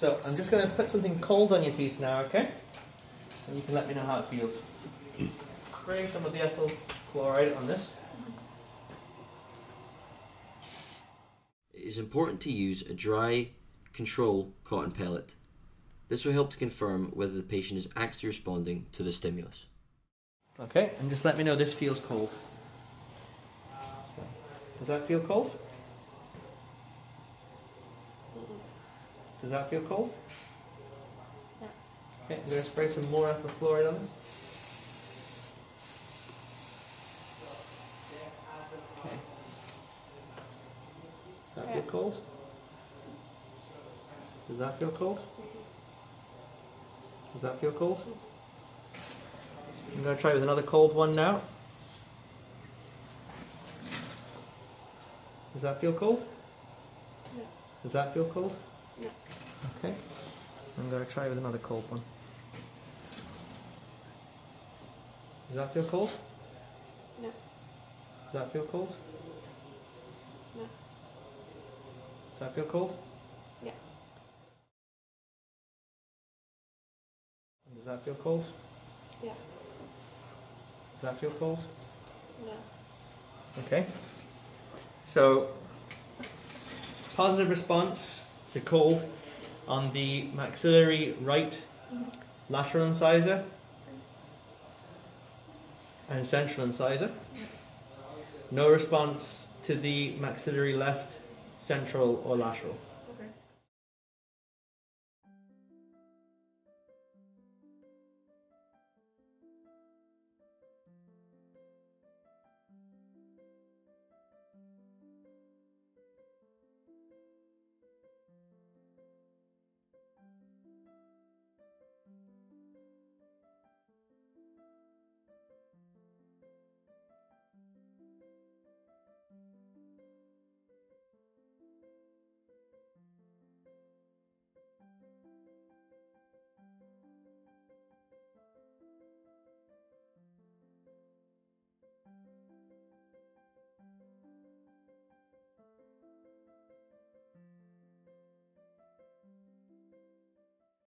So I'm just going to put something cold on your teeth now, okay? And you can let me know how it feels. Spray some of the ethyl chloride on this. It is important to use a dry control cotton pellet. This will help to confirm whether the patient is actually responding to the stimulus. Okay, and just let me know this feels cold. Does that feel cold? Does that feel cold? Yeah. Okay, I'm going to spray some more ethyl chloride on this. Okay. Does that feel cold? Does that feel cold? Does that feel cold? I'm going to try with another cold one now. Does that feel cold? No. Does that feel cold? Okay. I'm going to try with another cold one. Does that feel cold? No. Does that feel cold? No. Does that feel cold? Yeah. Does that feel cold? Yeah. Does that feel cold? No. Okay. So, positive response to cold on the maxillary right lateral incisor and central incisor. No response to the maxillary left, central, or lateral.